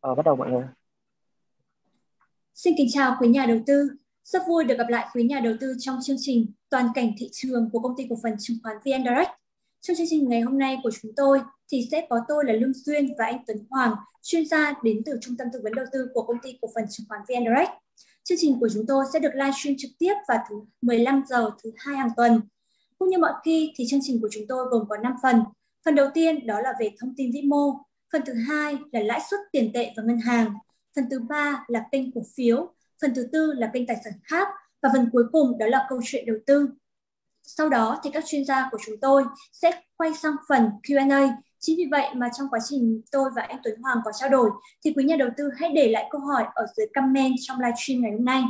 Ờ, bắt đầu mọi người. Xin kính chào quý nhà đầu tư. Rất vui được gặp lại quý nhà đầu tư trong chương trình Toàn cảnh thị trường của công ty cổ phần chứng khoán VN Direct. Trong chương trình ngày hôm nay của chúng tôi thì sẽ có tôi là Lương Duyên và anh Tuấn Hoàng, chuyên gia đến từ Trung tâm tư vấn đầu tư của công ty cổ phần chứng khoán VN Direct. Chương trình của chúng tôi sẽ được live stream trực tiếp vào thứ 15 giờ thứ hai hàng tuần. Cũng như mọi khi thì chương trình của chúng tôi gồm có 5 phần. Phần đầu tiên đó là về thông tin vĩ mô, phần thứ hai là lãi suất tiền tệ và ngân hàng, phần thứ ba là kênh cổ phiếu, phần thứ tư là kênh tài sản khác và phần cuối cùng đó là câu chuyện đầu tư. Sau đó thì các chuyên gia của chúng tôi sẽ quay sang phần Q&A. Chính vì vậy mà trong quá trình tôi và anh Tuấn Hoàng có trao đổi thì quý nhà đầu tư hãy để lại câu hỏi ở dưới comment trong livestream ngày hôm nay.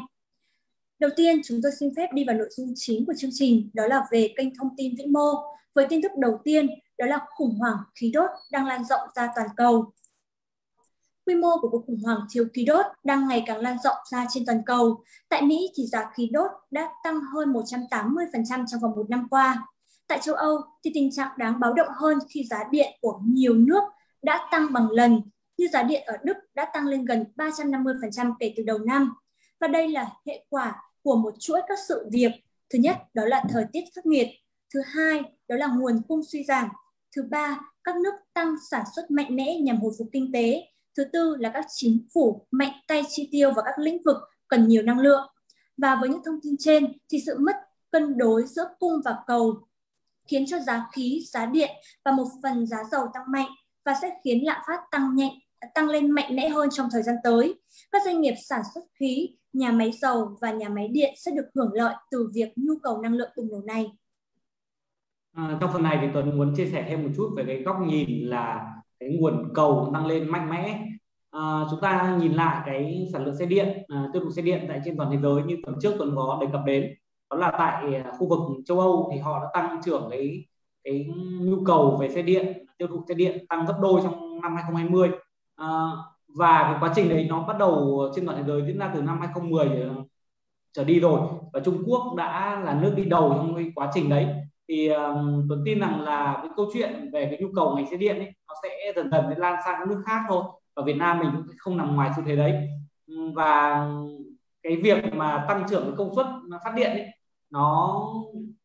Đầu tiên, chúng tôi xin phép đi vào nội dung chính của chương trình, đó là về kênh thông tin vĩ mô. Với tin tức đầu tiên, đó là khủng hoảng khí đốt đang lan rộng ra toàn cầu. Quy mô của cuộc khủng hoảng thiếu khí đốt đang ngày càng lan rộng ra trên toàn cầu. Tại Mỹ thì giá khí đốt đã tăng hơn 180% trong vòng một năm qua. Tại châu Âu thì tình trạng đáng báo động hơn khi giá điện của nhiều nước đã tăng bằng lần, như giá điện ở Đức đã tăng lên gần 350% kể từ đầu năm. Và đây là hệ quả của một chuỗi các sự việc. Thứ nhất, đó là thời tiết khắc nghiệt. Thứ hai, đó là nguồn cung suy giảm. Thứ ba, các nước tăng sản xuất mạnh mẽ nhằm hồi phục kinh tế. Thứ tư là các chính phủ mạnh tay chi tiêu vào các lĩnh vực cần nhiều năng lượng. Và với những thông tin trên thì sự mất cân đối giữa cung và cầu khiến cho giá khí, giá điện và một phần giá dầu tăng mạnh và sẽ khiến lạm phát tăng nhanh tăng lên mạnh mẽ hơn trong thời gian tới. Các doanh nghiệp sản xuất khí, nhà máy dầu và nhà máy điện sẽ được hưởng lợi từ việc nhu cầu năng lượng bùng nổ này. À, trong phần này thì Tuấn muốn chia sẻ thêm một chút về cái góc nhìn là cái nguồn cầu tăng lên mạnh mẽ. À, chúng ta nhìn lại cái sản lượng xe điện, à, tiêu thụ xe điện tại trên toàn thế giới như tuần trước Tuấn có đề cập đến, đó là tại khu vực châu Âu thì họ đã tăng trưởng cái cái nhu cầu về xe điện, tiêu thụ xe điện tăng gấp đôi trong năm 2020. À, và cái quá trình đấy nó bắt đầu trên toàn thế giới diễn ra từ năm 2010 trở đi rồi và Trung Quốc đã là nước đi đầu trong cái quá trình đấy thì um, Tuấn tin rằng là cái câu chuyện về cái nhu cầu ngành xe điện ấy nó sẽ dần dần lan sang các nước khác thôi. Và Việt Nam mình cũng không nằm ngoài xu thế đấy. Và cái việc mà tăng trưởng cái công suất phát điện ấy, nó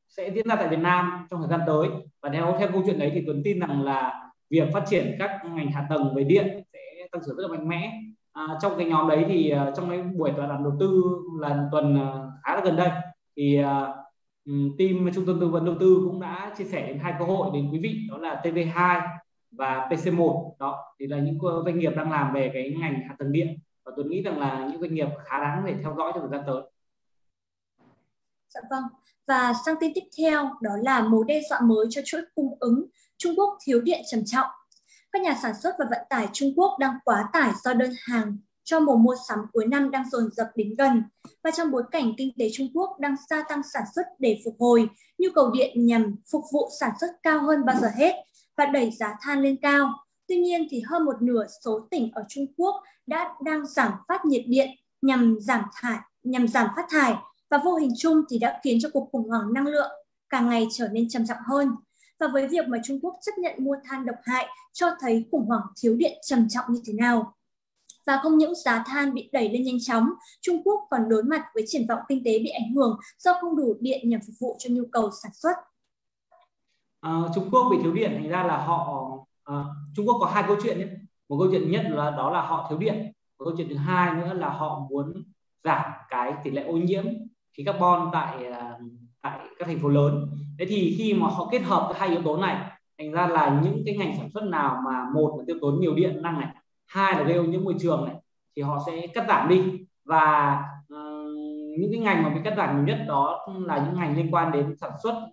sẽ diễn ra tại Việt Nam trong thời gian tới. Và theo theo câu chuyện đấy thì Tuấn tin rằng là việc phát triển các ngành hạ tầng về điện sẽ tăng trưởng rất là mạnh mẽ. À, trong cái nhóm đấy thì uh, trong cái buổi tọa đàm đầu tư là tuần uh, khá là gần đây thì uh, Ừ, team trung tâm tư vấn đầu tư cũng đã chia sẻ đến hai cơ hội đến quý vị, đó là TV2 và PC1 đó, thì là những doanh nghiệp đang làm về cái ngành hạ tầng điện và tôi nghĩ rằng là những doanh nghiệp khá đáng để theo dõi trong thời gian tới. Dạ vâng. Và sang tin tiếp theo, đó là mối đe dọa mới cho chuỗi cung ứng Trung Quốc thiếu điện trầm trọng. Các nhà sản xuất và vận tải Trung Quốc đang quá tải do đơn hàng cho mùa mua sắm cuối năm đang dồn dập đến gần và trong bối cảnh kinh tế Trung Quốc đang gia tăng sản xuất để phục hồi, nhu cầu điện nhằm phục vụ sản xuất cao hơn bao giờ hết và đẩy giá than lên cao. Tuy nhiên thì hơn một nửa số tỉnh ở Trung Quốc đã đang giảm phát nhiệt điện nhằm giảm thải nhằm giảm phát thải và vô hình chung thì đã khiến cho cuộc khủng hoảng năng lượng càng ngày trở nên trầm trọng hơn. Và với việc mà Trung Quốc chấp nhận mua than độc hại cho thấy khủng hoảng thiếu điện trầm trọng như thế nào. Và không những giá than bị đẩy lên nhanh chóng, Trung Quốc còn đối mặt với triển vọng kinh tế bị ảnh hưởng do không đủ điện nhằm phục vụ cho nhu cầu sản xuất. À, Trung Quốc bị thiếu điện thành ra là họ à, Trung Quốc có hai câu chuyện ấy. Một câu chuyện nhất là đó là họ thiếu điện. Một câu chuyện thứ hai nữa là họ muốn giảm cái tỷ lệ ô nhiễm khí carbon tại à, tại các thành phố lớn. Thế thì khi mà họ kết hợp hai yếu tố này thành ra là những cái ngành sản xuất nào mà một là tiêu tốn nhiều điện năng này hai là gây ô nhiễm môi trường này thì họ sẽ cắt giảm đi. Và uh, những cái ngành mà bị cắt giảm nhiều nhất đó là những ngành liên quan đến sản xuất uh,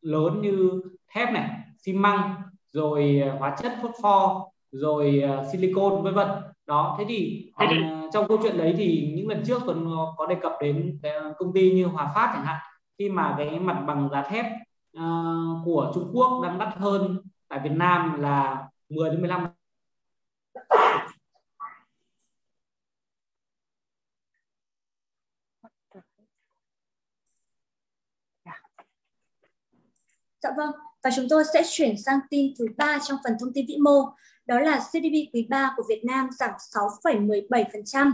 lớn như thép này xi măng rồi uh, hóa chất phốt pho rồi uh, silicon vân vân. Đó thế thì uh, trong câu chuyện đấy thì những lần trước tuần có đề cập đến công ty như Hòa Phát chẳng hạn khi mà cái mặt bằng giá thép uh, của Trung Quốc đang đắt hơn tại Việt Nam là 10 đến 15 Dạ vâng, và chúng tôi sẽ chuyển sang tin thứ ba trong phần thông tin vĩ mô, đó là GDP quý 3 của Việt Nam giảm 6,17%.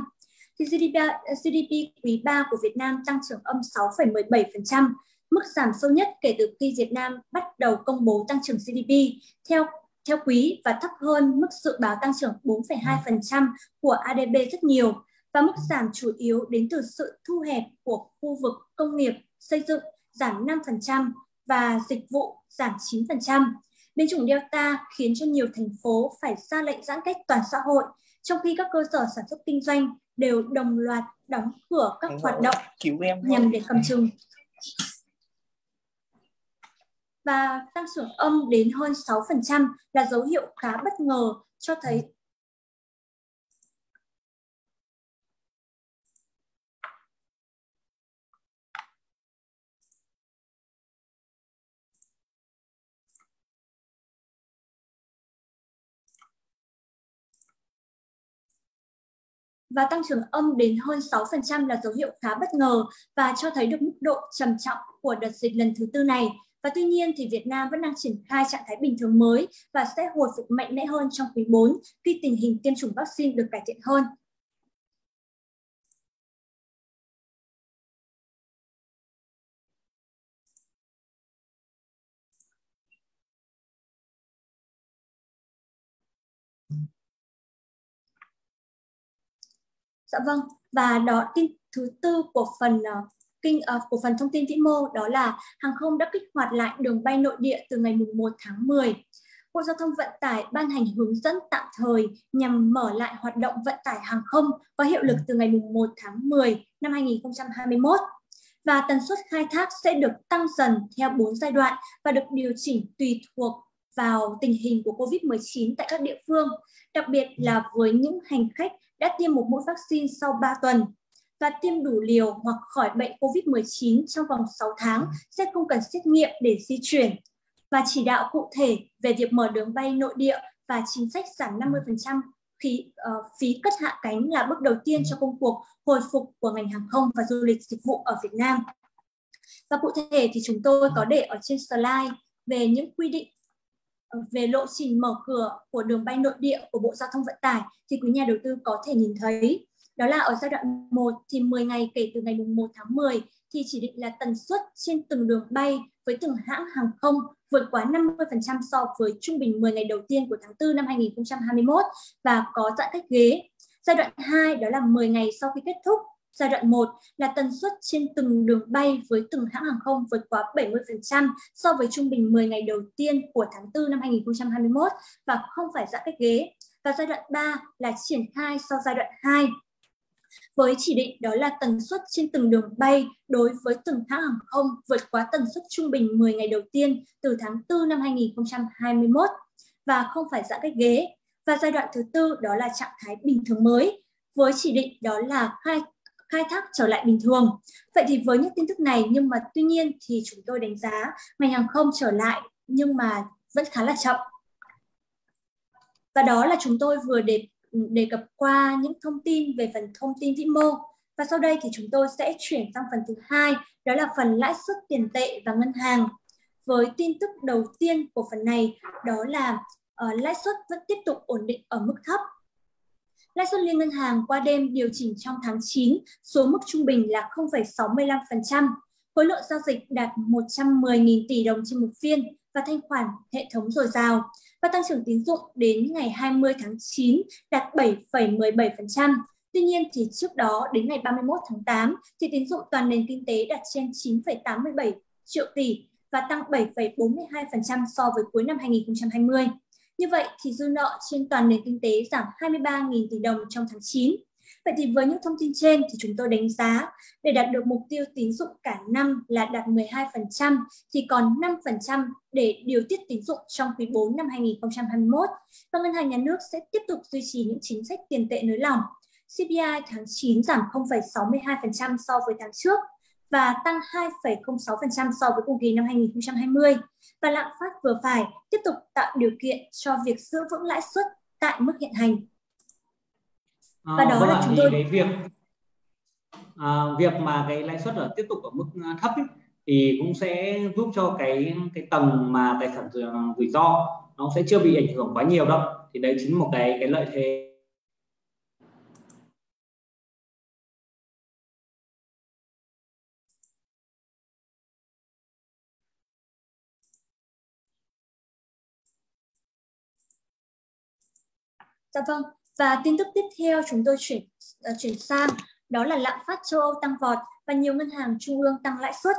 Thì GDP, GDP quý 3 của Việt Nam tăng trưởng âm 6,17%, mức giảm sâu nhất kể từ khi Việt Nam bắt đầu công bố tăng trưởng GDP theo theo quý và thấp hơn mức dự báo tăng trưởng 4,2% của ADB rất nhiều. Và mức giảm chủ yếu đến từ sự thu hẹp của khu vực công nghiệp, xây dựng giảm 5% và dịch vụ giảm 9%. Biến chủng Delta khiến cho nhiều thành phố phải ra lệnh giãn cách toàn xã hội, trong khi các cơ sở sản xuất kinh doanh đều đồng loạt đóng cửa các hoạt động nhằm để cầm chừng và tăng trưởng âm đến hơn 6% là dấu hiệu khá bất ngờ cho thấy và tăng trưởng âm đến hơn 6% là dấu hiệu khá bất ngờ và cho thấy được mức độ trầm trọng của đợt dịch lần thứ tư này. Và tuy nhiên thì Việt Nam vẫn đang triển khai trạng thái bình thường mới và sẽ hồi phục mạnh mẽ hơn trong quý 4 khi tình hình tiêm chủng vaccine được cải thiện hơn. Dạ vâng, và đó tin thứ tư của phần uh, kinh uh, của phần thông tin vĩ mô đó là hàng không đã kích hoạt lại đường bay nội địa từ ngày 1 tháng 10. Bộ Giao thông Vận tải ban hành hướng dẫn tạm thời nhằm mở lại hoạt động vận tải hàng không có hiệu lực từ ngày 1 tháng 10 năm 2021 và tần suất khai thác sẽ được tăng dần theo 4 giai đoạn và được điều chỉnh tùy thuộc vào tình hình của COVID-19 tại các địa phương, đặc biệt là với những hành khách đã tiêm một mũi vaccine sau 3 tuần và tiêm đủ liều hoặc khỏi bệnh COVID-19 trong vòng 6 tháng sẽ không cần xét nghiệm để di chuyển và chỉ đạo cụ thể về việc mở đường bay nội địa và chính sách giảm 50% phí, uh, phí cất hạ cánh là bước đầu tiên cho công cuộc hồi phục của ngành hàng không và du lịch dịch vụ ở Việt Nam. Và cụ thể thì chúng tôi có để ở trên slide về những quy định Ờ, về lộ trình mở cửa của đường bay nội địa của Bộ Giao thông Vận tải thì quý nhà đầu tư có thể nhìn thấy đó là ở giai đoạn 1 thì 10 ngày kể từ ngày 1 tháng 10 thì chỉ định là tần suất trên từng đường bay với từng hãng hàng không vượt quá 50% so với trung bình 10 ngày đầu tiên của tháng 4 năm 2021 và có giãn cách ghế. Giai đoạn 2 đó là 10 ngày sau khi kết thúc. Giai đoạn 1 là tần suất trên từng đường bay với từng hãng hàng không vượt quá 70% so với trung bình 10 ngày đầu tiên của tháng 4 năm 2021 và không phải giãn cách ghế. Và giai đoạn 3 là triển khai sau giai đoạn 2 với chỉ định đó là tần suất trên từng đường bay đối với từng hãng hàng không vượt quá tần suất trung bình 10 ngày đầu tiên từ tháng 4 năm 2021 và không phải giãn cách ghế. Và giai đoạn thứ tư đó là trạng thái bình thường mới với chỉ định đó là khai khai thác trở lại bình thường. Vậy thì với những tin tức này nhưng mà tuy nhiên thì chúng tôi đánh giá ngành hàng không trở lại nhưng mà vẫn khá là chậm. Và đó là chúng tôi vừa đề đề cập qua những thông tin về phần thông tin vĩ mô. Và sau đây thì chúng tôi sẽ chuyển sang phần thứ hai, đó là phần lãi suất tiền tệ và ngân hàng. Với tin tức đầu tiên của phần này, đó là uh, lãi suất vẫn tiếp tục ổn định ở mức thấp. Lãi suất liên ngân hàng qua đêm điều chỉnh trong tháng 9 xuống mức trung bình là 0,65%. Khối lượng giao dịch đạt 110.000 tỷ đồng trên một phiên và thanh khoản hệ thống dồi dào và tăng trưởng tín dụng đến ngày 20 tháng 9 đạt 7,17%. Tuy nhiên thì trước đó đến ngày 31 tháng 8 thì tín dụng toàn nền kinh tế đạt trên 9,87 triệu tỷ và tăng 7,42% so với cuối năm 2020. Như vậy thì dư nợ trên toàn nền kinh tế giảm 23.000 tỷ đồng trong tháng 9 Vậy thì với những thông tin trên thì chúng tôi đánh giá để đạt được mục tiêu tín dụng cả năm là đạt 12% thì còn 5% để điều tiết tín dụng trong quý 4 năm 2021 và ngân hàng nhà nước sẽ tiếp tục duy trì những chính sách tiền tệ nới lỏng. CPI tháng 9 giảm 0,62% so với tháng trước và tăng 2,06% so với cùng kỳ năm 2020 và lạm phát vừa phải tiếp tục tạo điều kiện cho việc giữ vững lãi suất tại mức hiện hành. À, và đó vâng là chúng tôi cái việc à, việc mà cái lãi suất ở tiếp tục ở mức à, thấp ấy, thì cũng sẽ giúp cho cái cái tầng mà tài sản rủi ro nó sẽ chưa bị ảnh hưởng quá nhiều đâu. Thì đấy chính một cái cái lợi thế Dạ vâng. Và tin tức tiếp theo chúng tôi chuyển uh, chuyển sang đó là lạm phát châu Âu tăng vọt và nhiều ngân hàng trung ương tăng lãi suất.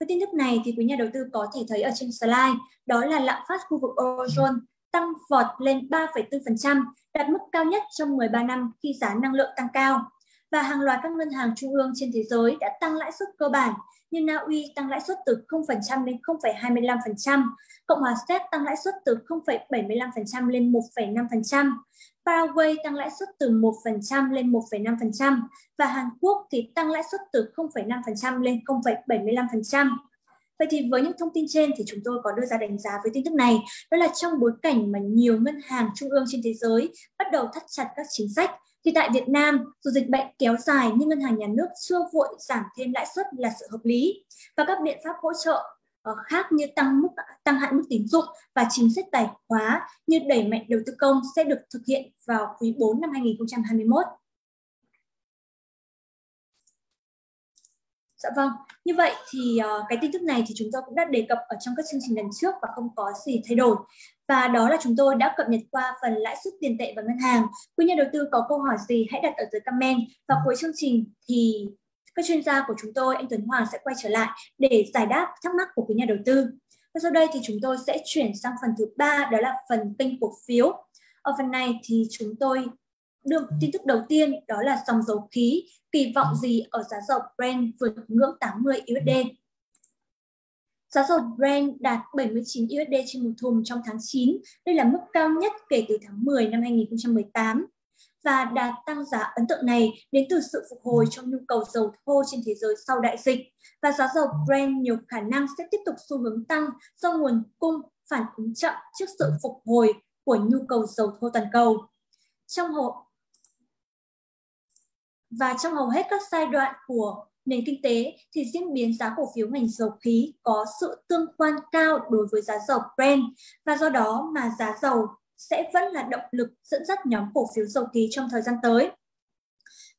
Với tin tức này thì quý nhà đầu tư có thể thấy ở trên slide đó là lạm phát khu vực Eurozone tăng vọt lên 3,4%, đạt mức cao nhất trong 13 năm khi giá năng lượng tăng cao. Và hàng loạt các ngân hàng trung ương trên thế giới đã tăng lãi suất cơ bản như Na Uy tăng lãi suất từ 0% lên 0,25%, Cộng hòa Séc tăng lãi suất từ 0,75% lên 1,5%, Paraguay tăng lãi suất từ 1% lên 1,5% và Hàn Quốc thì tăng lãi suất từ 0,5% lên 0,75%. Vậy thì với những thông tin trên thì chúng tôi có đưa ra đánh giá với tin tức này đó là trong bối cảnh mà nhiều ngân hàng trung ương trên thế giới bắt đầu thắt chặt các chính sách thì tại Việt Nam dù dịch bệnh kéo dài nhưng ngân hàng nhà nước chưa vội giảm thêm lãi suất là sự hợp lý và các biện pháp hỗ trợ ờ, khác như tăng mức tăng hạn mức tín dụng và chính sách tài khóa như đẩy mạnh đầu tư công sẽ được thực hiện vào quý 4 năm 2021. Dạ vâng, như vậy thì uh, cái tin tức này thì chúng tôi cũng đã đề cập ở trong các chương trình lần trước và không có gì thay đổi. Và đó là chúng tôi đã cập nhật qua phần lãi suất tiền tệ và ngân hàng. Quý nhà đầu tư có câu hỏi gì hãy đặt ở dưới comment và cuối chương trình thì các chuyên gia của chúng tôi, anh Tuấn Hoàng sẽ quay trở lại để giải đáp thắc mắc của quý nhà đầu tư. Và sau đây thì chúng tôi sẽ chuyển sang phần thứ ba, đó là phần kênh cổ phiếu. Ở phần này thì chúng tôi đưa tin tức đầu tiên đó là dòng dầu khí kỳ vọng gì ở giá dầu Brent vượt ngưỡng 80 USD. Giá dầu Brent đạt 79 USD trên một thùng trong tháng 9. Đây là mức cao nhất kể từ tháng 10 năm 2018 và đạt tăng giá ấn tượng này đến từ sự phục hồi trong nhu cầu dầu thô trên thế giới sau đại dịch và giá dầu Brent nhiều khả năng sẽ tiếp tục xu hướng tăng do nguồn cung phản ứng chậm trước sự phục hồi của nhu cầu dầu thô toàn cầu. Trong hộ và trong hầu hết các giai đoạn của nền kinh tế thì diễn biến giá cổ phiếu ngành dầu khí có sự tương quan cao đối với giá dầu Brent và do đó mà giá dầu sẽ vẫn là động lực dẫn dắt nhóm cổ phiếu dầu khí trong thời gian tới.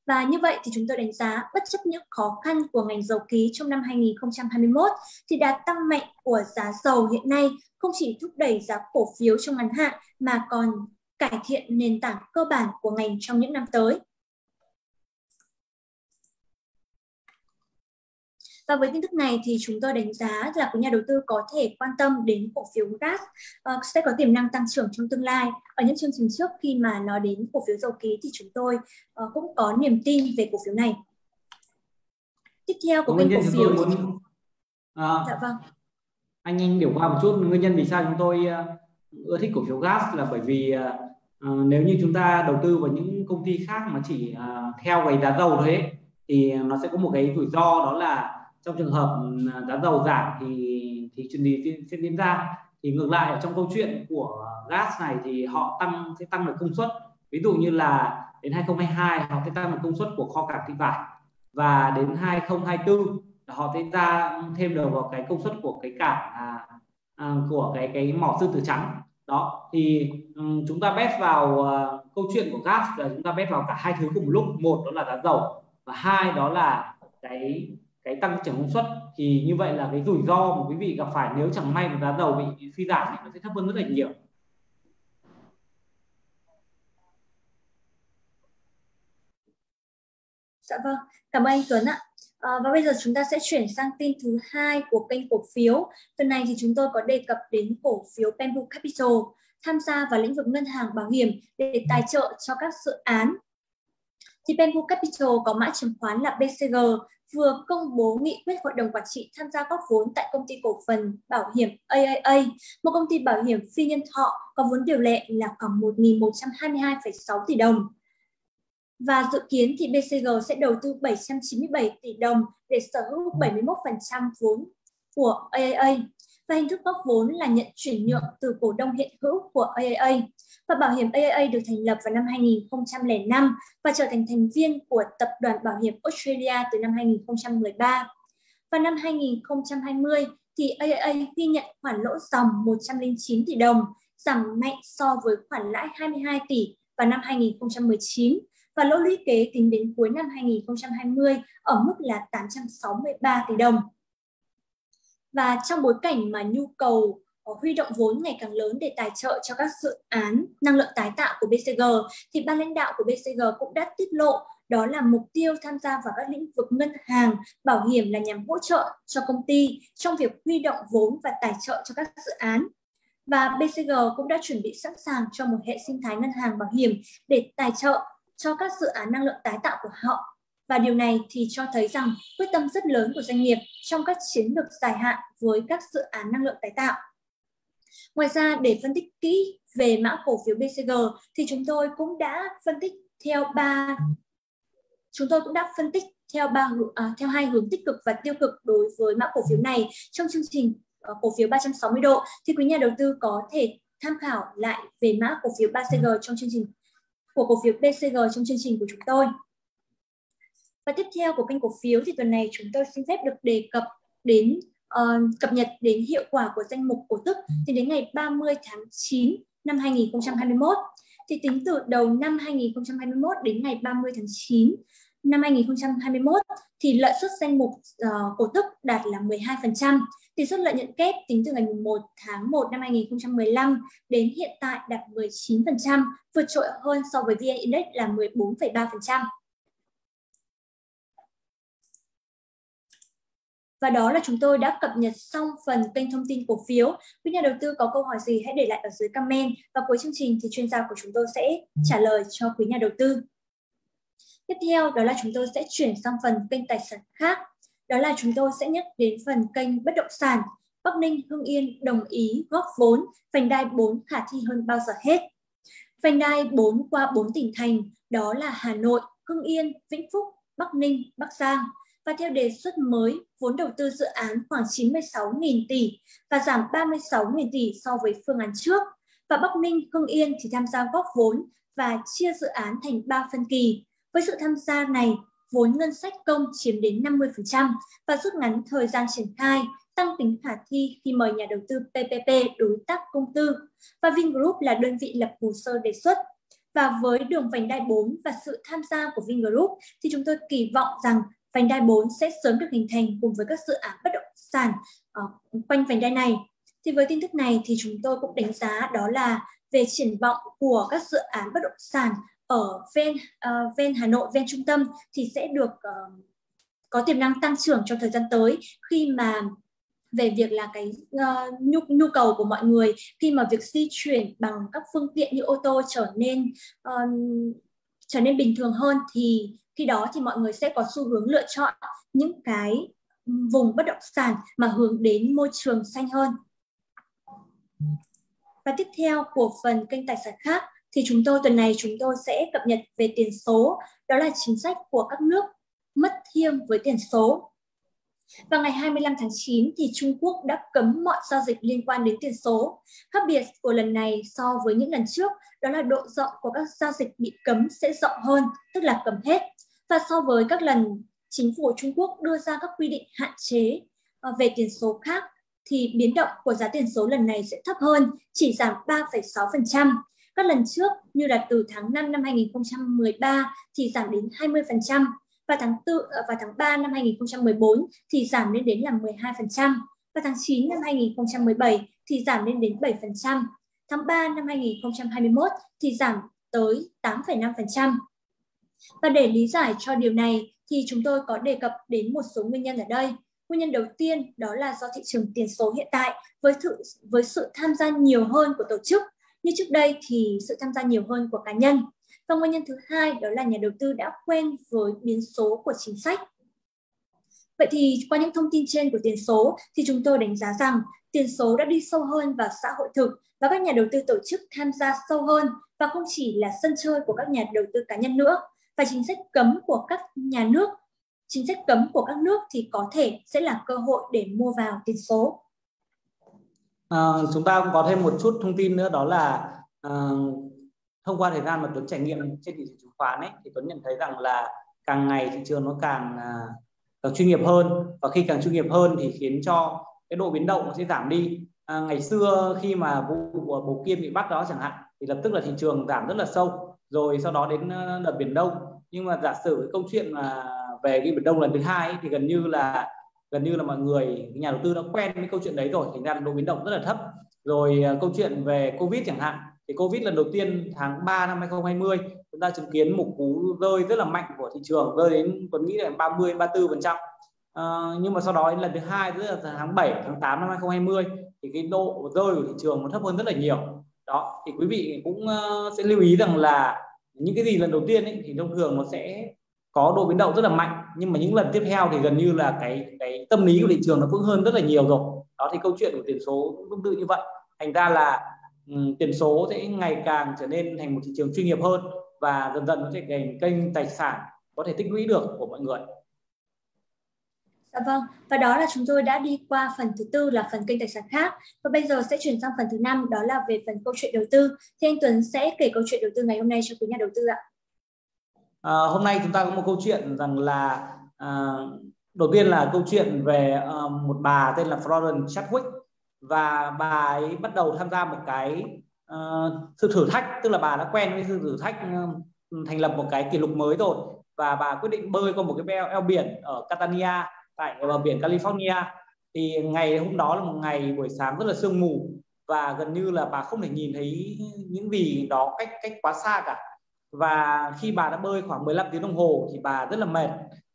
Và như vậy thì chúng tôi đánh giá bất chấp những khó khăn của ngành dầu khí trong năm 2021 thì đà tăng mạnh của giá dầu hiện nay không chỉ thúc đẩy giá cổ phiếu trong ngắn hạn mà còn cải thiện nền tảng cơ bản của ngành trong những năm tới. Và với tin tức này thì chúng tôi đánh giá là của nhà đầu tư có thể quan tâm đến cổ phiếu gas uh, sẽ có tiềm năng tăng trưởng trong tương lai. Ở những chương trình trước khi mà nói đến cổ phiếu dầu khí thì chúng tôi uh, cũng có niềm tin về cổ phiếu này. Tiếp theo của kênh cổ phiếu muốn... à, dạ vâng. Anh anh điểm qua một chút nguyên nhân vì sao chúng tôi uh, ưa thích cổ phiếu gas là bởi vì uh, nếu như chúng ta đầu tư vào những công ty khác mà chỉ uh, theo cái giá dầu thôi ấy, thì nó sẽ có một cái rủi ro đó là trong trường hợp à, giá dầu giảm thì thì chuyện gì sẽ diễn ra. Thì ngược lại ở trong câu chuyện của gas này thì họ tăng sẽ tăng được công suất. Ví dụ như là đến 2022 họ sẽ tăng được công suất của kho cảng thị vải. Và đến 2024 họ sẽ ra thêm được vào cái công suất của cái cảng à, à, của cái cái mỏ sư tử trắng. Đó thì um, chúng ta bet vào uh, câu chuyện của gas là chúng ta bet vào cả hai thứ cùng một lúc. Một đó là giá dầu và hai đó là cái cái tăng trưởng công suất thì như vậy là cái rủi ro mà quý vị gặp phải nếu chẳng may mà giá dầu bị suy giảm thì nó sẽ thấp hơn rất là nhiều Dạ vâng, cảm ơn anh Tuấn ạ. À, và bây giờ chúng ta sẽ chuyển sang tin thứ hai của kênh cổ phiếu. Tuần này thì chúng tôi có đề cập đến cổ phiếu Pembu Capital tham gia vào lĩnh vực ngân hàng bảo hiểm để tài trợ cho các dự án. Thì Pembu Capital có mã chứng khoán là BCG vừa công bố nghị quyết hội đồng quản trị tham gia góp vốn tại công ty cổ phần bảo hiểm AAA, một công ty bảo hiểm phi nhân thọ có vốn điều lệ là khoảng 1.122,6 tỷ đồng. Và dự kiến thì BCG sẽ đầu tư 797 tỷ đồng để sở hữu 71% vốn của AAA và hình thức góp vốn là nhận chuyển nhượng từ cổ đông hiện hữu của AAA và bảo hiểm AAA được thành lập vào năm 2005 và trở thành thành viên của Tập đoàn Bảo hiểm Australia từ năm 2013. Và năm 2020 thì AAA ghi nhận khoản lỗ dòng 109 tỷ đồng, giảm mạnh so với khoản lãi 22 tỷ vào năm 2019 và lỗ lũy kế tính đến cuối năm 2020 ở mức là 863 tỷ đồng. Và trong bối cảnh mà nhu cầu ờ, huy động vốn ngày càng lớn để tài trợ cho các dự án năng lượng tái tạo của BCG thì ban lãnh đạo của BCG cũng đã tiết lộ đó là mục tiêu tham gia vào các lĩnh vực ngân hàng, bảo hiểm là nhằm hỗ trợ cho công ty trong việc huy động vốn và tài trợ cho các dự án. Và BCG cũng đã chuẩn bị sẵn sàng cho một hệ sinh thái ngân hàng bảo hiểm để tài trợ cho các dự án năng lượng tái tạo của họ. Và điều này thì cho thấy rằng quyết tâm rất lớn của doanh nghiệp trong các chiến lược dài hạn với các dự án năng lượng tái tạo. Ngoài ra để phân tích kỹ về mã cổ phiếu BCG thì chúng tôi cũng đã phân tích theo ba chúng tôi cũng đã phân tích theo ba à, theo hai hướng tích cực và tiêu cực đối với mã cổ phiếu này trong chương trình uh, cổ phiếu 360 độ thì quý nhà đầu tư có thể tham khảo lại về mã cổ phiếu BCG trong chương trình của cổ phiếu BCG trong chương trình của chúng tôi. Và tiếp theo của kênh cổ phiếu thì tuần này chúng tôi xin phép được đề cập đến uh, cập nhật đến hiệu quả của danh mục cổ tức thì đến ngày 30 tháng 9 năm 2021 thì tính từ đầu năm 2021 đến ngày 30 tháng 9 năm 2021 thì lợi suất danh mục uh, cổ tức đạt là 12%, tỷ suất lợi nhuận kép tính từ ngày 1 tháng 1 năm 2015 đến hiện tại đạt 19%, vượt trội hơn so với VN Index là 14,3%. Và đó là chúng tôi đã cập nhật xong phần kênh thông tin cổ phiếu. Quý nhà đầu tư có câu hỏi gì hãy để lại ở dưới comment và cuối chương trình thì chuyên gia của chúng tôi sẽ trả lời cho quý nhà đầu tư. Tiếp theo đó là chúng tôi sẽ chuyển sang phần kênh tài sản khác. Đó là chúng tôi sẽ nhắc đến phần kênh bất động sản. Bắc Ninh, Hưng Yên đồng ý góp vốn, vành đai 4 khả thi hơn bao giờ hết. Vành đai 4 qua 4 tỉnh thành đó là Hà Nội, Hưng Yên, Vĩnh Phúc, Bắc Ninh, Bắc Giang và theo đề xuất mới, vốn đầu tư dự án khoảng 96.000 tỷ và giảm 36.000 tỷ so với phương án trước. Và Bắc Ninh, Hưng Yên thì tham gia góp vốn và chia dự án thành 3 phân kỳ. Với sự tham gia này, vốn ngân sách công chiếm đến 50% và rút ngắn thời gian triển khai, tăng tính khả thi khi mời nhà đầu tư PPP đối tác công tư. Và Vingroup là đơn vị lập hồ sơ đề xuất. Và với đường vành đai 4 và sự tham gia của Vingroup thì chúng tôi kỳ vọng rằng vành đai 4 sẽ sớm được hình thành cùng với các dự án bất động sản uh, quanh vành đai này. Thì với tin tức này thì chúng tôi cũng đánh giá đó là về triển vọng của các dự án bất động sản ở ven uh, ven Hà Nội, ven trung tâm thì sẽ được uh, có tiềm năng tăng trưởng trong thời gian tới khi mà về việc là cái uh, nhu, nhu cầu của mọi người khi mà việc di chuyển bằng các phương tiện như ô tô trở nên uh, trở nên bình thường hơn thì khi đó thì mọi người sẽ có xu hướng lựa chọn những cái vùng bất động sản mà hướng đến môi trường xanh hơn. Và tiếp theo của phần kênh tài sản khác thì chúng tôi tuần này chúng tôi sẽ cập nhật về tiền số, đó là chính sách của các nước mất thiêng với tiền số. và ngày 25 tháng 9 thì Trung Quốc đã cấm mọi giao dịch liên quan đến tiền số. Khác biệt của lần này so với những lần trước đó là độ rộng của các giao dịch bị cấm sẽ rộng hơn, tức là cấm hết. Và so với các lần chính phủ Trung Quốc đưa ra các quy định hạn chế ờ, về tiền số khác thì biến động của giá tiền số lần này sẽ thấp hơn, chỉ giảm 3,6%. Các lần trước như là từ tháng 5 năm 2013 thì giảm đến 20% và tháng 4 ờ, và tháng 3 năm 2014 thì giảm lên đến là 12% và tháng 9 năm 2017 thì giảm lên đến 7%. Tháng 3 năm 2021 thì giảm tới 8,5%. Và để lý giải cho điều này thì chúng tôi có đề cập đến một số nguyên nhân ở đây. Nguyên nhân đầu tiên đó là do thị trường tiền số hiện tại với sự, với sự tham gia nhiều hơn của tổ chức. Như trước đây thì sự tham gia nhiều hơn của cá nhân. Và nguyên nhân thứ hai đó là nhà đầu tư đã quen với biến số của chính sách. Vậy thì qua những thông tin trên của tiền số thì chúng tôi đánh giá rằng tiền số đã đi sâu hơn vào xã hội thực và các nhà đầu tư tổ chức tham gia sâu hơn và không chỉ là sân chơi của các nhà đầu tư cá nhân nữa và chính sách cấm của các nhà nước chính sách cấm của các nước thì có thể sẽ là cơ hội để mua vào tiền số. À, chúng ta cũng có thêm một chút thông tin nữa đó là à, thông qua thời gian mà Tuấn trải nghiệm trên thị trường chứng khoán ấy thì Tuấn nhận thấy rằng là càng ngày thị trường nó càng à, càng chuyên nghiệp hơn. Và khi càng chuyên nghiệp hơn thì khiến cho cái độ biến động nó sẽ giảm đi. À, ngày xưa khi mà vụ bầu kiên bị bắt đó chẳng hạn thì lập tức là thị trường giảm rất là sâu. Rồi sau đó đến à, đợt biển đông nhưng mà giả sử cái câu chuyện mà về cái biển đông lần thứ hai ấy, thì gần như là gần như là mọi người nhà đầu tư đã quen với câu chuyện đấy rồi thành ra độ biến động rất là thấp. Rồi à, câu chuyện về covid chẳng hạn thì covid lần đầu tiên tháng 3 năm 2020 chúng ta chứng kiến một cú rơi rất là mạnh của thị trường rơi đến tuần nghĩ là 30 34 phần trăm. À, nhưng mà sau đó đến lần thứ hai tức là tháng 7 tháng 8 năm 2020 thì cái độ rơi của thị trường nó thấp hơn rất là nhiều. Đó thì quý vị cũng ờ, sẽ lưu ý rằng là những cái gì lần đầu tiên ấy, thì thông thường nó sẽ có độ biến động rất là mạnh. Nhưng mà những lần tiếp theo thì gần như là cái cái tâm lý của thị trường nó vững hơn rất là nhiều rồi. Đó thì câu chuyện của tiền số cũng tương tự như vậy. Thành ra là um, tiền số sẽ ngày càng trở nên thành một thị trường chuyên nghiệp hơn và dần dần nó sẽ thành kênh tài sản có thể tích lũy được của mọi người. Dạ vâng, và đó là chúng tôi đã đi qua phần thứ tư là phần kênh tài sản khác và bây giờ sẽ chuyển sang phần thứ năm đó là về phần câu chuyện đầu tư. Thì anh Tuấn sẽ kể câu chuyện đầu tư ngày hôm nay cho quý nhà đầu tư ạ. À, hôm nay chúng ta có một câu chuyện rằng là à, đầu tiên là câu chuyện về à, một bà tên là Florence Chadwick và bà ấy bắt đầu tham gia một cái ờ, uh, sự thử thách tức là bà đã quen với sự thử thách uh, thành lập một cái kỷ lục mới rồi và bà quyết định bơi qua một cái eo, eo biển ở Catania tại bờ biển California. Thì ngày hôm đó là một ngày buổi sáng rất là sương mù và gần như là bà không thể nhìn thấy những gì đó cách cách quá xa cả. Và khi bà đã bơi khoảng 15 tiếng đồng hồ thì bà rất là mệt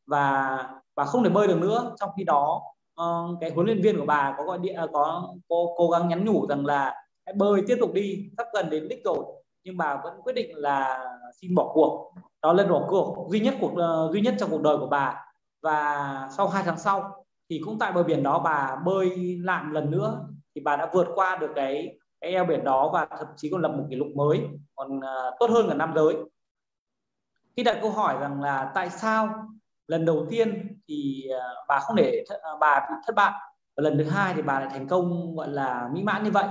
và bà không thể bơi được nữa. Trong khi đó ờ, cái huấn luyện viên của bà có gọi điện ờ, có, có cố, gắng nhắn nhủ rằng là hãy bơi tiếp tục đi sắp gần đến đích rồi. Nhưng bà vẫn quyết định là xin bỏ cuộc. Đó là lần bỏ cuộc duy nhất cuộc ờ, duy nhất trong cuộc đời của bà và sau hai tháng sau thì cũng tại bờ biển đó bà bơi lặn lần nữa thì bà đã vượt qua được cái cái eo biển đó và thậm chí còn lập một kỷ lục mới còn uh, tốt hơn cả nam giới. Khi đặt câu hỏi rằng là tại sao lần đầu tiên thì uh, bà không để th- à, bà bị thất bại và lần thứ hai thì bà lại thành công gọi là mỹ mãn như vậy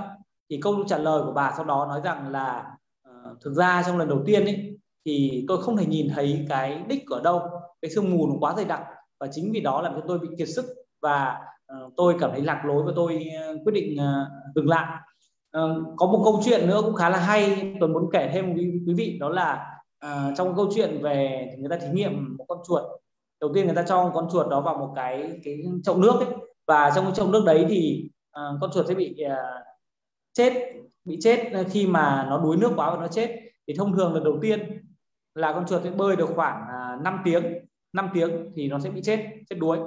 thì câu trả lời của bà sau đó nói rằng là uh, thực ra trong lần đầu tiên ấy thì tôi không thể nhìn thấy cái đích ở đâu cái sương mù nó quá dày đặc và chính vì đó làm cho tôi bị kiệt sức và ờ, tôi cảm thấy lạc lối và tôi ờ, quyết định ờ, dừng lại. Có một câu chuyện nữa cũng khá là hay tôi muốn kể thêm với quý vị đó là trong câu chuyện về người ta thí nghiệm một con chuột. Đầu tiên người ta cho con chuột đó vào một cái cái chậu nước ấy và trong cái chậu nước đấy thì uh, con chuột sẽ bị uh, chết bị chết khi mà nó đuối nước quá và nó chết. Thì thông thường lần đầu tiên là con chuột sẽ bơi được khoảng à, uh, 5 tiếng. 5 tiếng thì nó sẽ bị chết chết đuối.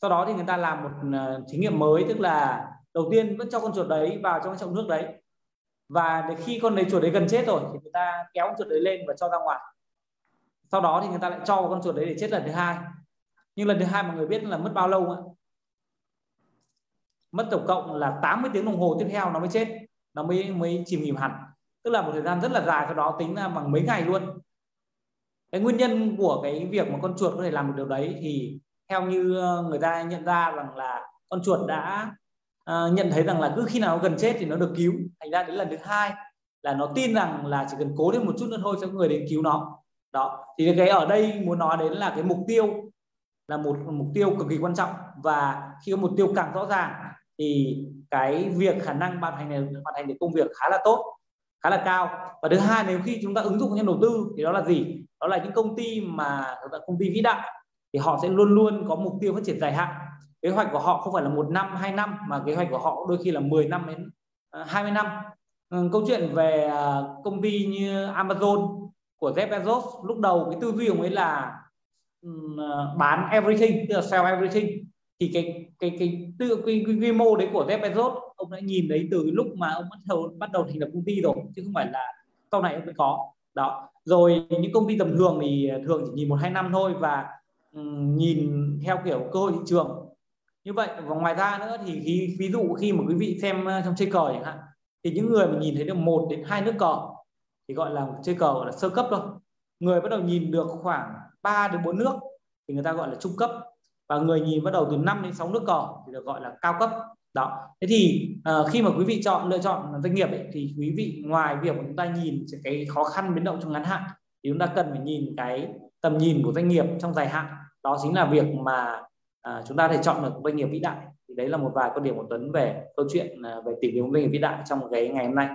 Sau đó thì người ta làm một ờ, thí nghiệm mới, tức là đầu tiên vẫn cho con chuột đấy vào trong cái chậu nước đấy. Và để khi con đấy, chuột đấy gần chết rồi thì người ta kéo con chuột đấy lên và cho ra ngoài. Sau đó thì người ta lại cho vào con chuột đấy để chết lần thứ hai. Nhưng lần thứ hai mọi người biết là mất bao lâu ạ? Mất tổng cộng là 80 tiếng đồng hồ tiếp theo nó mới chết. Nó mới mới chìm nghỉm hẳn. Tức là một thời gian rất là dài, sau đó tính là bằng mấy ngày luôn cái nguyên nhân của cái việc mà con chuột có thể làm được điều đấy thì theo như ờ, người ta nhận ra rằng là con chuột đã uh, nhận thấy rằng là cứ khi nào nó gần chết thì nó được cứu. Thành ra đến lần thứ hai là nó tin rằng là chỉ cần cố thêm một chút nữa thôi sẽ có người đến cứu nó. Đó thì cái ở đây muốn nói đến là cái mục tiêu là một mục tiêu cực kỳ quan trọng. Và khi có mục tiêu càng rõ ràng thì cái việc khả năng hoàn thành hoàn thành được công việc khá là tốt khá là cao. Và thứ hai nếu khi chúng ta ứng dụng nhân đầu tư thì đó là gì? Đó là những công ty mà công ty vĩ đại thì họ sẽ luôn luôn có mục tiêu phát triển dài hạn. Kế hoạch của họ không phải là một năm hai năm mà kế hoạch của họ đôi khi là 10 năm đến à, 20 năm. Ừ, câu chuyện về à, công ty như Amazon của Jeff Bezos lúc đầu cái tư duy của ấy là ừ, à, bán everything tức là sell everything. Thì cái cái cái tự quy, quy, quy mô đấy của Jeff Bezos ông đã nhìn thấy từ lúc mà ông bắt đầu bắt đầu thành lập công ty rồi chứ không phải là sau này ông mới có. Đó. Rồi những công ty tầm thường thì thường chỉ nhìn một hai năm thôi và um, nhìn theo kiểu cơ hội thị trường. Như vậy và ngoài ra nữa thì khi, ví dụ khi mà quý vị xem trong chơi cờ chẳng hạn thì những người mà nhìn thấy được một đến hai nước cờ thì gọi là chơi cờ là sơ cấp thôi. Người bắt đầu nhìn được khoảng 3 đến 4 nước thì người ta gọi là trung cấp. Và người nhìn bắt đầu từ 5 đến 6 nước cờ thì được gọi là cao cấp đó thế thì uh, khi mà quý vị chọn lựa chọn doanh nghiệp ấy, thì quý vị ngoài việc chúng ta nhìn cái khó khăn biến động trong ngắn hạn thì chúng ta cần phải nhìn cái tầm nhìn của doanh nghiệp trong dài hạn đó chính là việc mà uh, chúng ta thể chọn được doanh nghiệp vĩ đại thì đấy là một vài quan điểm của Tuấn về câu chuyện ờ, về tìm kiếm doanh nghiệp vĩ đại trong cái ngày hôm nay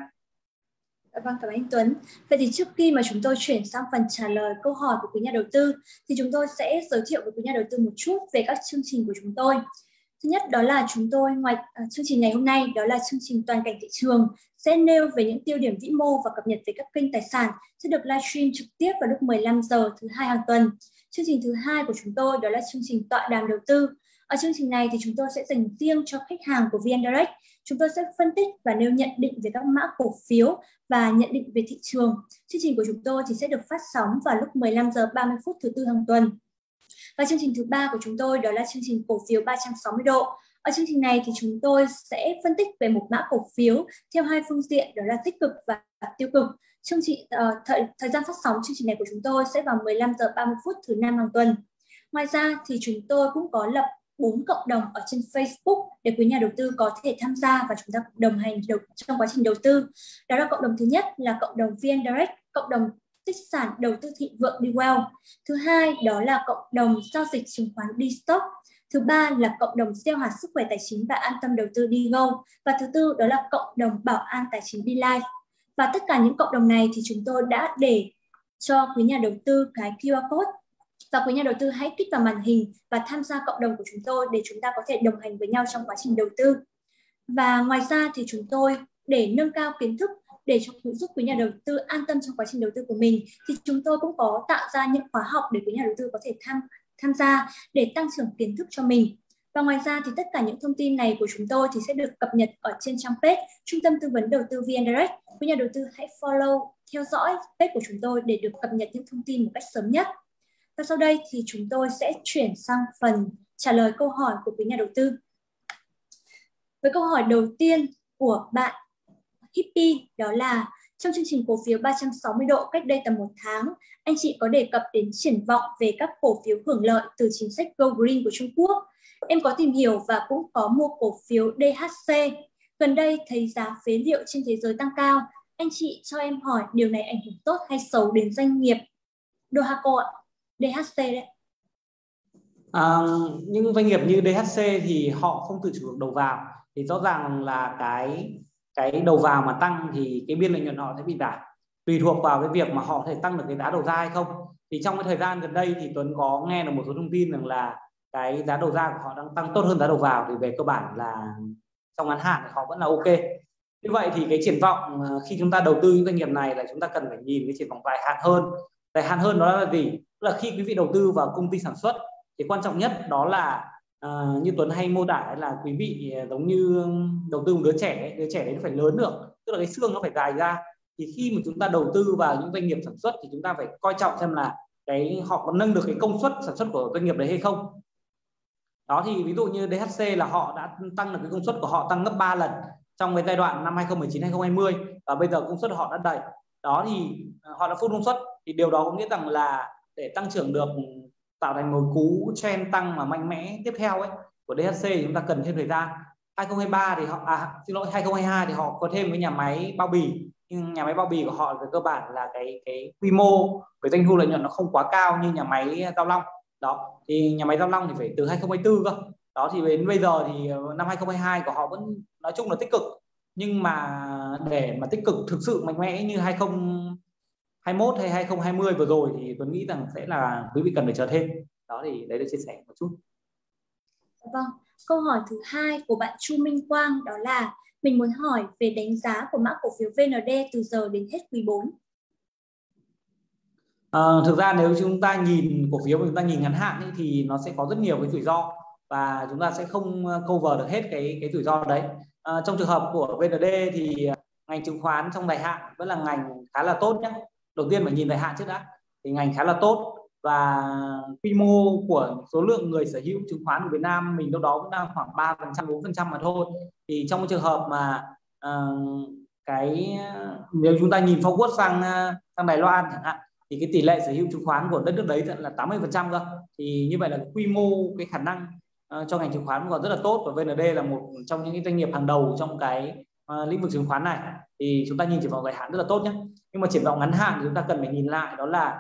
dạ Vâng, cảm ơn anh Tuấn. Vậy thì trước khi mà chúng tôi chuyển sang phần trả lời câu hỏi của quý nhà đầu tư thì chúng tôi sẽ giới thiệu với quý nhà đầu tư một chút về các chương trình của chúng tôi. Thứ nhất đó là chúng tôi ngoài uh, chương trình ngày hôm nay đó là chương trình toàn cảnh thị trường sẽ nêu về những tiêu điểm vĩ mô và cập nhật về các kênh tài sản sẽ được livestream trực tiếp vào lúc 15 giờ thứ hai hàng tuần. Chương trình thứ hai của chúng tôi đó là chương trình tọa đàm đầu tư. Ở chương trình này thì chúng tôi sẽ dành riêng cho khách hàng của VN Direct. Chúng tôi sẽ phân tích và nêu nhận định về các mã cổ phiếu và nhận định về thị trường. Chương trình của chúng tôi thì sẽ được phát sóng vào lúc 15 giờ 30 phút thứ tư hàng tuần. Và chương trình thứ ba của chúng tôi đó là chương trình cổ phiếu 360 độ. Ở chương trình này thì chúng tôi sẽ phân tích về một mã cổ phiếu theo hai phương diện đó là tích cực và tiêu cực. Chương trình uh, thời, thời gian phát sóng chương trình này của chúng tôi sẽ vào 15 giờ 30 phút thứ năm hàng tuần. Ngoài ra thì chúng tôi cũng có lập bốn cộng đồng ở trên Facebook để quý nhà đầu tư có thể tham gia và chúng ta đồng hành đầu, trong quá trình đầu tư. Đó là cộng đồng thứ nhất là cộng đồng VN Direct, cộng đồng tích sản đầu tư thịnh vượng đi well. Thứ hai, đó là cộng đồng giao dịch chứng khoán đi stock. Thứ ba là cộng đồng gieo hạt sức khỏe tài chính và an tâm đầu tư đi go. Và thứ tư, đó là cộng đồng bảo an tài chính đi live. Và tất cả những cộng đồng này thì chúng tôi đã để cho quý nhà đầu tư cái QR code và quý nhà đầu tư hãy kích vào màn hình và tham gia cộng đồng của chúng tôi để chúng ta có thể đồng hành với nhau trong quá trình đầu tư. Và ngoài ra thì chúng tôi để nâng cao kiến thức để cho giúp quý nhà đầu tư an tâm trong quá trình đầu tư của mình thì chúng tôi cũng có tạo ra những khóa học để quý nhà đầu tư có thể tham tham gia để tăng trưởng kiến thức cho mình. Và ngoài ra thì tất cả những thông tin này của chúng tôi thì sẽ được cập nhật ở trên trang page Trung tâm Tư vấn Đầu tư VN Direct. Quý nhà đầu tư hãy follow, theo dõi page của chúng tôi để được cập nhật những thông tin một cách sớm nhất. Và sau đây thì chúng tôi sẽ chuyển sang phần trả lời câu hỏi của quý nhà đầu tư. Với câu hỏi đầu tiên của bạn Hippie đó là trong chương trình cổ phiếu 360 độ cách đây tầm một tháng, anh chị có đề cập đến triển vọng về các cổ phiếu hưởng lợi từ chính sách Go Green của Trung Quốc. Em có tìm hiểu và cũng có mua cổ phiếu DHC. Gần đây thấy giá phế liệu trên thế giới tăng cao. Anh chị cho em hỏi điều này ảnh hưởng tốt hay xấu đến doanh nghiệp Dohaco ạ? DHC đấy. À, những doanh nghiệp như DHC thì họ không tự chủ được đầu vào thì rõ ràng là cái cái đầu vào mà tăng thì cái biên lợi nhuận họ sẽ bị giảm. Tùy thuộc vào cái việc mà họ có thể tăng được cái giá đầu ra hay không. Thì trong cái thời gian gần đây thì Tuấn có nghe được một số thông tin rằng là cái giá đầu ra của họ đang tăng tốt hơn giá đầu vào thì về cơ bản là trong ngắn hạn thì họ vẫn là ok. Như vậy thì cái triển vọng ờ, khi chúng ta đầu tư những doanh nghiệp này là chúng ta cần phải nhìn cái triển vọng dài hạn hơn. Dài hạn hơn đó là gì? Là khi quý vị đầu tư vào công ty sản xuất, thì quan trọng nhất đó là à, như Tuấn hay mô tả là quý vị ờ, giống như đầu tư một đứa trẻ đứa trẻ đấy nó phải lớn được tức là cái xương nó phải dài ra. Thì khi mà chúng ta đầu tư vào những doanh nghiệp sản xuất thì chúng ta phải coi trọng xem là cái họ có nâng được cái công suất sản xuất của doanh nghiệp đấy hay không. Đó thì ví dụ như DHC là họ đã tăng được cái công suất của họ tăng gấp 3 lần trong cái giai đoạn năm 2019 2020 và bây giờ công suất họ đã đầy đó thì ờ, họ đã phun công suất. Thì điều đó có nghĩa rằng là để tăng trưởng được tạo thành một cú trend tăng mà mạnh mẽ. Tiếp theo ấy, của DHC thì chúng ta cần thêm thời gian. 2023 thì họ à xin lỗi 2022 thì họ có thêm cái nhà máy bao bì. Nhưng nhà máy bao bì của họ về cơ bản là cái cái quy mô về doanh thu lợi nhuận nó không quá cao như nhà máy Giao Long. Đó, thì nhà máy Giao Long thì phải từ 2024 cơ. Đó, thì đến bây giờ thì ờ, năm 2022 của họ vẫn nói chung là tích cực. Nhưng mà để mà tích cực thực sự mạnh mẽ như 20 21 hay 2020 vừa rồi thì Tuấn nghĩ rằng sẽ là quý vị cần phải chờ thêm. Đó thì đấy là chia sẻ một chút. Vâng câu hỏi thứ hai của bạn Chu Minh Quang đó là mình muốn hỏi về đánh giá của mã cổ phiếu VND từ giờ đến hết quý 4 à, thực ra nếu chúng ta nhìn cổ phiếu mà chúng ta nhìn ngắn hạn ấy, thì nó sẽ có rất nhiều cái rủi ro và chúng ta sẽ không ờ, cover được hết cái cái rủi ro đấy. À, trong trường hợp của VND thì ngành chứng khoán trong dài hạn vẫn là ngành khá là tốt nhé đầu tiên phải nhìn dài hạn trước đã. Thì ngành khá là tốt và quy mô của số lượng người sở hữu chứng khoán của Việt Nam mình đâu đó cũng đang khoảng 3 phần trăm bốn phần trăm mà thôi. Thì trong trường hợp mà uh, cái nếu chúng ta nhìn forward sang ờ, sang Đài Loan chẳng hạn thì cái tỷ lệ sở hữu chứng khoán của đất nước đấy là 80 phần trăm cơ. Thì như vậy là quy mô cái khả năng uh, cho ngành chứng khoán còn rất là tốt và VND là một trong những cái doanh nghiệp hàng đầu trong cái uh, lĩnh vực chứng khoán này. Thì chúng ta nhìn chỉ vào dài hạn rất là tốt nhé nhưng mà triển vọng ngắn hạn thì chúng ta cần phải nhìn lại đó là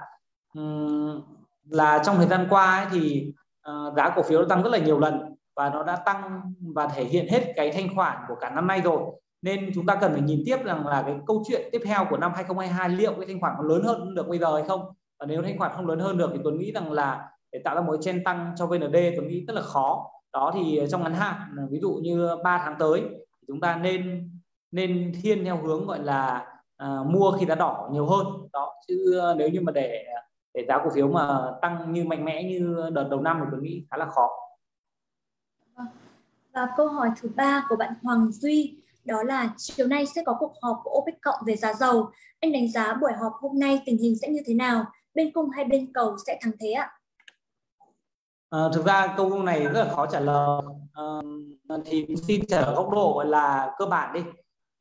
um, là trong thời gian qua ấy, thì uh, giá cổ phiếu nó tăng rất là nhiều lần và nó đã tăng và thể hiện hết cái thanh khoản của cả năm nay rồi. Nên chúng ta cần phải nhìn tiếp rằng là cái câu chuyện tiếp theo của năm 2022 liệu cái thanh khoản có lớn hơn được bây giờ hay không? Và nếu thanh khoản không lớn hơn được thì Tuấn nghĩ rằng là để tạo ra một trend tăng cho VND Tuấn nghĩ rất là khó. Đó thì trong ngắn hạn ví dụ như 3 tháng tới chúng ta nên nên thiên theo hướng gọi là à, mua khi giá đỏ nhiều hơn đó chứ nếu như mà để để giá cổ phiếu mà tăng như mạnh mẽ như đợt đầu năm thì tôi nghĩ khá là khó và câu hỏi thứ ba của bạn Hoàng Duy đó là chiều nay sẽ có cuộc họp của OPEC cộng về giá dầu. Anh đánh giá buổi họp hôm nay tình hình sẽ như thế nào? Bên cung hay bên cầu sẽ thắng thế ạ? À, thực ra câu này rất là khó trả lời. À, thì xin trả lời góc độ gọi là cơ bản đi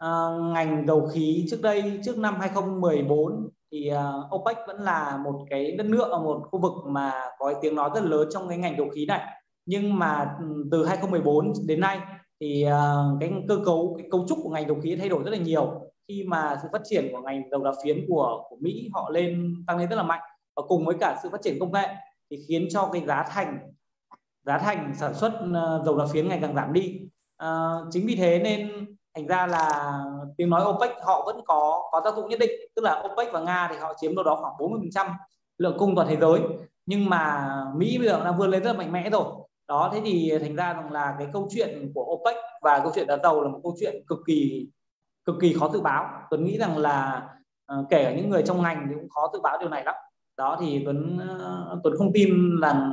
uh, ngành dầu khí trước đây trước năm 2014 thì uh, OPEC vẫn là một cái đất nước ở một khu vực mà có tiếng nói rất lớn trong cái ngành dầu khí này. Nhưng mà ừ, từ 2014 đến nay thì uh, cái cơ cấu cái cấu trúc của ngành dầu khí thay đổi rất là nhiều. Khi mà sự phát triển của ngành dầu đá phiến của của Mỹ họ lên tăng lên rất là mạnh. Và cùng với cả sự phát triển công nghệ thì khiến cho cái giá thành giá thành sản xuất ờ, dầu đá phiến ngày càng giảm đi. À, chính vì thế nên thành ra là tiếng nói OPEC họ vẫn có có tác dụng nhất định. Tức là OPEC và Nga thì họ chiếm đâu đó khoảng 40% lượng cung toàn thế giới. Nhưng mà Mỹ bây giờ đang vươn lên rất là mạnh mẽ rồi. Đó thế thì thành ra rằng là cái câu chuyện của OPEC và câu chuyện giá dầu là một câu chuyện cực kỳ cực kỳ khó dự báo. Tuấn nghĩ rằng là uh, kể cả những người trong ngành thì cũng khó dự báo điều này lắm. Đó thì Tuấn uh, Tuấn không tin là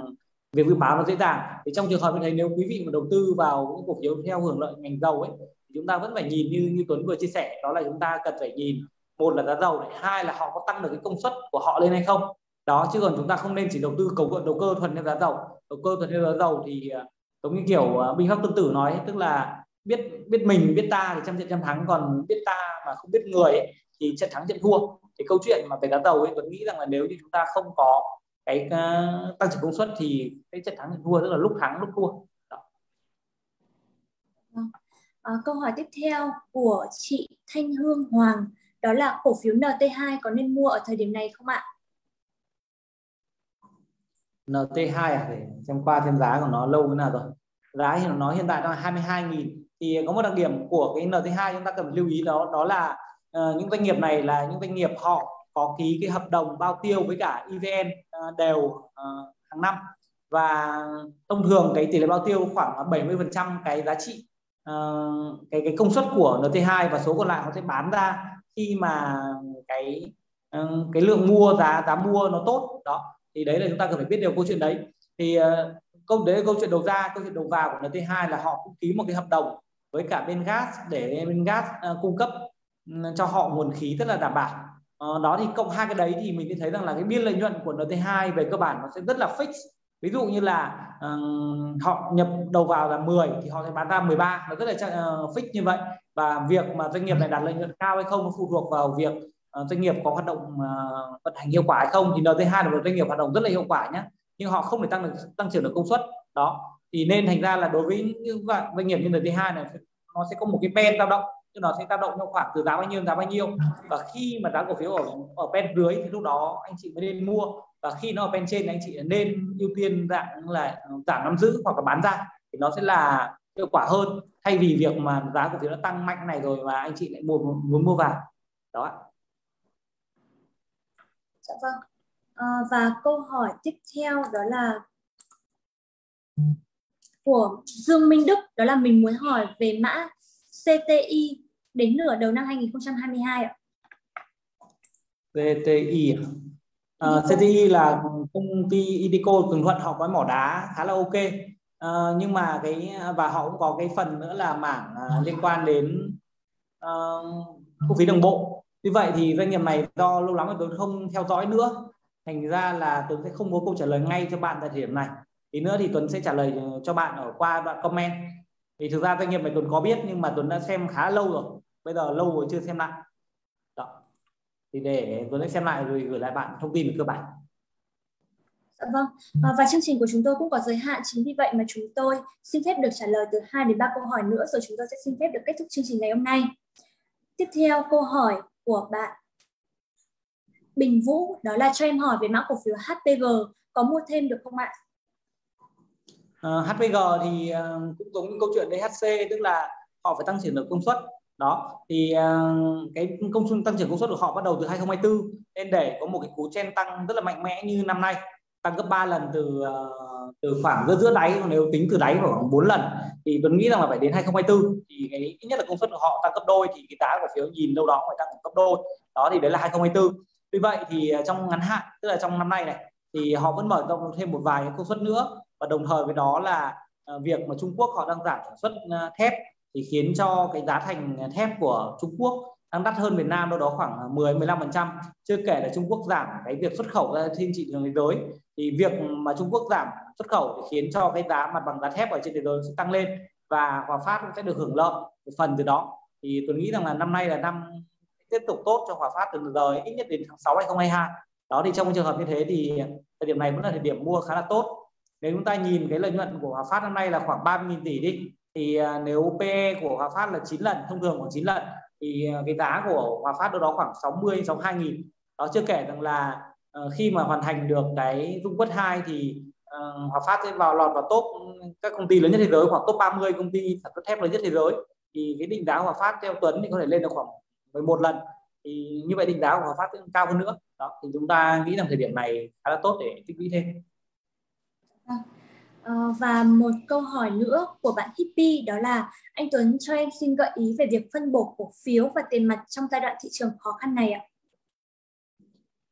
việc dự báo nó dễ dàng. Thì trong trường hợp như thế nếu quý vị mà đầu tư vào những cổ phiếu theo hưởng lợi ngành dầu ấy chúng ta vẫn phải nhìn như như Tuấn vừa chia sẻ đó là chúng ta cần phải nhìn một là giá dầu này hai là họ có tăng được cái công suất của họ lên hay không. Đó chứ còn chúng ta không nên chỉ đầu tư cầu đầu cơ thuần theo giá dầu. Đầu cơ thuần theo giá dầu thì à, giống như kiểu à, minh binh pháp tương tử nói tức là biết biết mình biết ta thì trăm trận trăm thắng còn biết ta mà không biết người ấy, thì trận thắng trận thua. Thì câu chuyện mà về giá dầu ấy tuấn nghĩ rằng là nếu như chúng ta không có cái uh, tăng trưởng công suất thì cái trận thắng trận thua tức là lúc thắng lúc thua. À, câu hỏi tiếp theo của chị Thanh Hương Hoàng đó là cổ phiếu NT2 có nên mua ở thời điểm này không ạ? NT2 à? Để xem qua thêm giá của nó lâu thế nào rồi. Giá thì nó hiện tại đang 22.000 thì có một đặc điểm của cái NT2 chúng ta cần lưu ý đó đó là uh, những doanh nghiệp này là những doanh nghiệp họ có ký cái hợp đồng bao tiêu với cả EVN uh, ờ, đều uh, hàng năm. Và thông thường cái tỷ lệ bao tiêu khoảng 70% cái giá trị uh, cái cái công suất của NT2 và số còn lại nó sẽ bán ra khi mà cái uh, cái lượng mua giá giá mua nó tốt. Đó thì đấy là chúng ta cần phải biết điều câu chuyện đấy. Thì uh, câu đấy câu chuyện đầu ra câu chuyện đầu vào của NT2 là họ cũng ký một cái hợp đồng với cả bên gas để bên gas uh, cung cấp ừ, cho họ nguồn khí rất là đảm bảo. Uh, đó thì cộng hai cái đấy thì mình thấy rằng là cái biên lợi nhuận của NT2 về cơ bản nó sẽ rất là fix ví dụ như là uh, họ nhập đầu vào là 10 thì họ sẽ bán ra 13 nó rất là uh, fix như vậy. Và việc mà doanh nghiệp này đạt lợi nhuận cao hay không nó phụ thuộc vào việc uh, doanh nghiệp có hoạt động uh, vận hành hiệu quả hay không. Thì NT2 là một doanh nghiệp hoạt động rất là hiệu quả nhé nhưng họ không thể tăng được tăng trưởng được công suất. Đó. Thì nên thành ra là đối với những doanh nghiệp như NT2 này nó sẽ có một cái pen dao động. Chứ nó sẽ tác động trong khoảng từ giá bao nhiêu giá bao nhiêu. Và khi mà giá cổ phiếu ở ở pen dưới thì lúc đó anh chị mới nên mua và khi nó ở bên trên anh chị nên ưu tiên dạng là giảm nắm giữ hoặc là bán ra thì nó sẽ là hiệu quả hơn thay vì việc mà giá cổ phiếu nó tăng mạnh này rồi mà anh chị lại muốn muốn mua vào đó dạ vâng à, và câu hỏi tiếp theo đó là của Dương Minh Đức đó là mình muốn hỏi về mã CTI đến nửa đầu năm 2022 ạ. CTI à? Uh, ờ, CTI là công ty Idico Cường Thuận họ có mỏ đá khá là ok. Uh, nhưng mà cái và họ cũng có cái phần nữa là mảng uh, liên quan đến uh, thu phí đường bộ. Như vậy thì doanh nghiệp này do lâu lắm rồi tôi không theo dõi nữa. Thành ra là tôi sẽ không có câu trả lời ngay cho bạn tại thời điểm này. Tí nữa thì Tuấn sẽ trả lời cho bạn ở qua đoạn comment. Thì thực ra doanh nghiệp này Tuấn có biết nhưng mà Tuấn đã xem khá lâu rồi. Bây giờ lâu rồi chưa xem lại thì để Tuấn xem lại rồi gửi lại bạn thông tin về cơ bản Dạ vâng, à, và chương trình của chúng tôi cũng có giới hạn chính vì vậy mà chúng tôi xin phép được trả lời từ 2 đến 3 câu hỏi nữa rồi chúng tôi sẽ xin phép được kết thúc chương trình ngày hôm nay. Tiếp theo câu hỏi của bạn Bình Vũ đó là cho em hỏi về mã cổ phiếu HPG có mua thêm được không ạ? uh, HPG thì uh, cũng giống như câu chuyện DHC tức là họ phải tăng trưởng được công suất đó thì uh, cái công suất tăng trưởng công suất của họ bắt đầu từ 2024 nên để có một cái cú chen tăng rất là mạnh mẽ như năm nay tăng gấp 3 lần từ uh, từ khoảng giữa giữa đáy nếu tính từ đáy khoảng 4 lần thì Tuấn nghĩ rằng là phải đến 2024 thì cái ít nhất là công suất của họ tăng gấp đôi thì cái giá cổ phiếu nhìn đâu đó phải tăng gấp đôi. Đó thì đấy là 2024 vì vậy thì à, trong ngắn hạn tức là trong năm nay này thì họ vẫn mở rộng thêm một vài công suất nữa và đồng thời với đó là việc mà Trung Quốc họ đang giảm sản xuất thép thì khiến cho cái giá thành thép của Trung Quốc đang đắt hơn Việt Nam đâu đó khoảng à, 10-15%, chưa kể là Trung Quốc giảm cái việc xuất khẩu ra trên thị trường thế giới. Thì việc mà Trung Quốc giảm xuất khẩu thì khiến cho cái giá mặt bằng giá thép ở trên thế giới sẽ tăng lên và Hòa Phát cũng sẽ được hưởng lợi một phần từ đó. Thì tôi nghĩ rằng là năm nay là năm tiếp tục tốt cho Hòa Phát từ giờ ít nhất đến tháng 6 2022 đó thì trong trường hợp như thế thì thời điểm này vẫn là thời điểm mua khá là tốt. Nếu chúng ta nhìn cái lợi nhuận của Hòa Phát năm nay là khoảng 30.000 tỷ đi thì à, nếu PE của Hòa Phát là 9 lần thông thường khoảng 9 lần thì à, cái giá của Hòa Phát đâu đó khoảng 60 62 nghìn. Đó chưa kể rằng là uh, khi mà hoàn thành được cái dung quất 2 thì uh, Hòa Phát sẽ vào lọt vào top các công ty lớn nhất thế giới khoảng top 30 công ty sản xuất thép lớn nhất thế giới. Thì cái định giá Hòa Phát theo Tuấn thì có thể lên được khoảng 11 lần. Thì như vậy định giá của Hòa Phát sẽ cao hơn nữa. Đó thì chúng ta nghĩ rằng thời điểm này khá là tốt để tích lũy thêm. Vâng. Ờ, và một câu hỏi nữa của bạn Hippie đó là anh Tuấn cho em xin gợi ý về việc phân bổ cổ phiếu và tiền mặt trong giai đoạn thị trường khó khăn này ạ.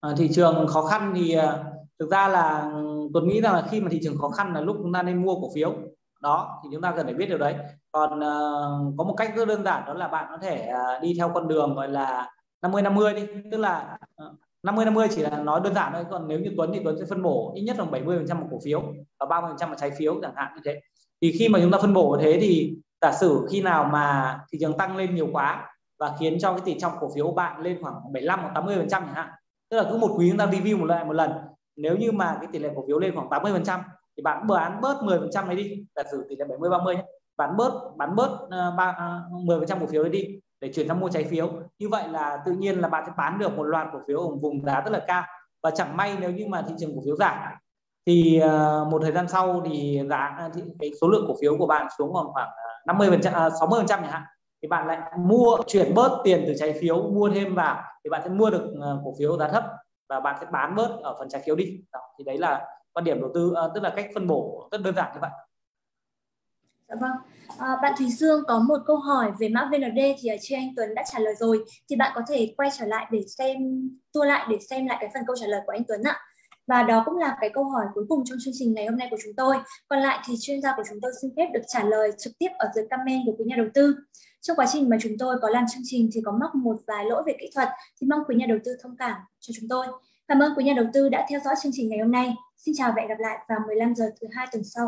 À, thị trường khó khăn thì ờ, thực ra là Tuấn nghĩ rằng là khi mà thị trường khó khăn là lúc chúng ta nên mua cổ phiếu. Đó thì chúng ta cần phải biết điều đấy. Còn uh, có một cách rất đơn giản đó là bạn có thể uh, đi theo con đường gọi là 50 50 đi. Tức là uh, 50 50 chỉ là nói đơn giản thôi còn nếu như Tuấn thì Tuấn sẽ phân bổ ít nhất là 70 phần trăm một cổ phiếu và 30 phần trăm là trái phiếu chẳng hạn như thế. Thì khi mà chúng ta phân bổ thế thì giả sử khi nào mà thị trường tăng lên nhiều quá và khiến cho cái tỷ trọng cổ phiếu của bạn lên khoảng 75 hoặc 80 phần trăm chẳng hạn tức là cứ một quý chúng ta review một lại một lần nếu như mà cái tỷ lệ cổ phiếu lên khoảng 80 phần trăm thì bạn bán bớt 10 phần trăm đấy đi giả sử tỷ lệ 70 30 nhé bán bớt bán bớt ờ, uh, 10 ờ, phần trăm cổ phiếu đấy đi để chuyển sang mua trái phiếu. Như vậy là tự nhiên là bạn sẽ bán được một loạt cổ phiếu ở vùng giá rất là cao. Và chẳng may nếu như mà thị trường cổ phiếu giảm thì ờ, một thời gian sau thì giá à, thì cái số lượng cổ phiếu của bạn xuống còn khoảng à, 50 phần trăm à, 60 phần trăm chẳng hạn thì bạn lại mua chuyển bớt tiền từ trái phiếu mua thêm vào thì bạn sẽ mua được ờ, cổ phiếu giá thấp và bạn sẽ bán bớt ở phần trái phiếu đi. Đó, thì đấy là quan điểm đầu tư ờ, tức là cách phân bổ rất đơn giản như vậy. Dạ vâng. À, bạn Thùy Dương có một câu hỏi về mã VND thì ở trên anh Tuấn đã trả lời rồi. Thì bạn có thể quay trở lại để xem, tua lại để xem lại cái phần câu trả lời của anh Tuấn ạ. Và đó cũng là cái câu hỏi cuối cùng trong chương trình ngày hôm nay của chúng tôi. Còn lại thì chuyên gia của chúng tôi xin phép được trả lời trực tiếp ở dưới comment của quý nhà đầu tư. Trong quá trình mà chúng tôi có làm chương trình thì có mắc một vài lỗi về kỹ thuật thì mong quý nhà đầu tư thông cảm cho chúng tôi. Cảm ơn quý nhà đầu tư đã theo dõi chương trình ngày hôm nay. Xin chào và hẹn gặp lại vào 15 giờ thứ hai tuần sau.